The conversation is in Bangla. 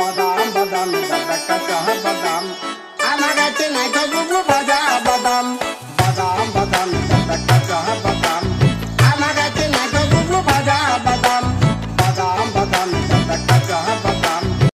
বাদাম বাদাম দাদা কাঁচা বাদাম আমার কাছে নাই